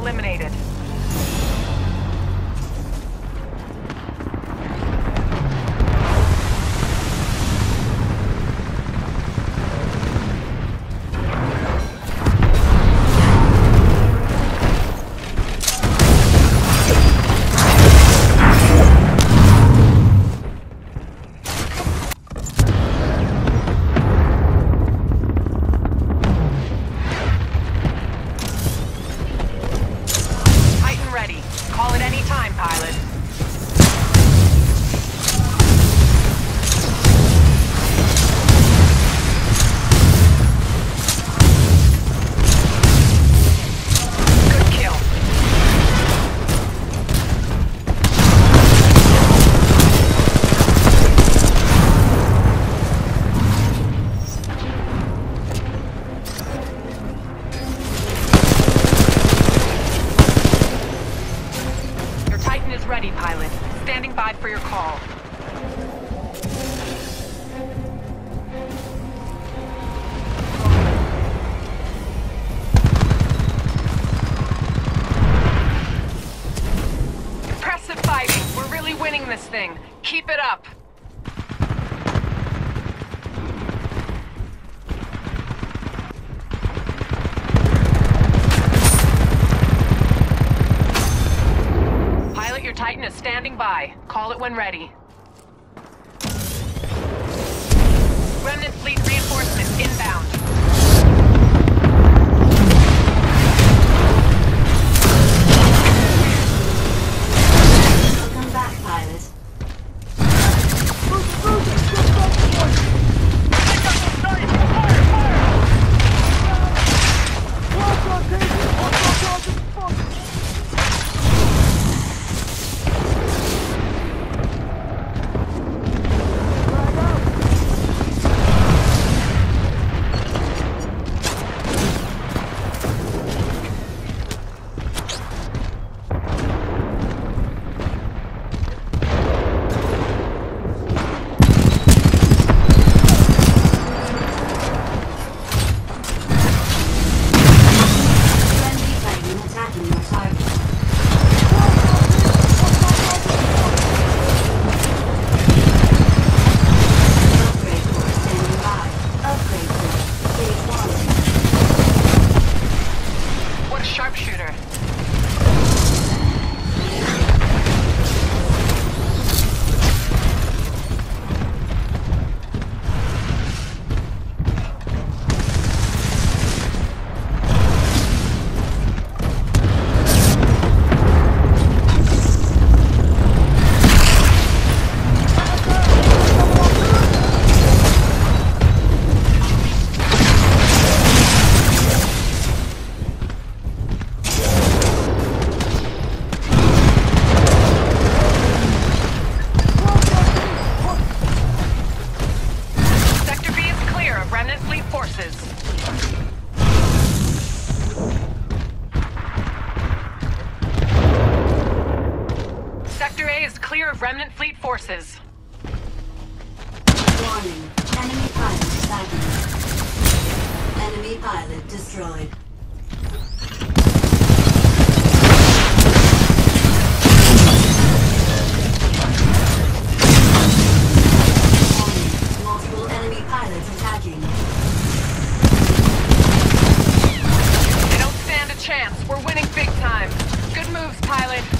eliminated. outside for your call. Impressive fighting. We're really winning this thing. Keep it up. standing by. Call it when ready. Warning. Enemy pilot sighted. Enemy pilot destroyed. Warning. Multiple enemy pilots attacking. They don't stand a chance. We're winning big time. Good moves, pilot.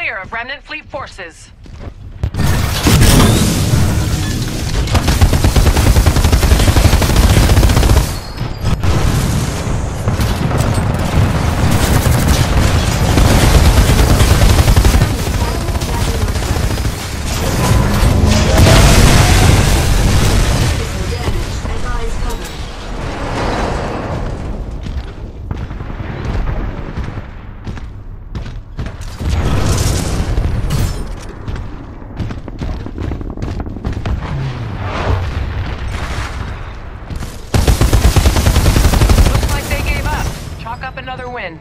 clear of remnant fleet forces. another win.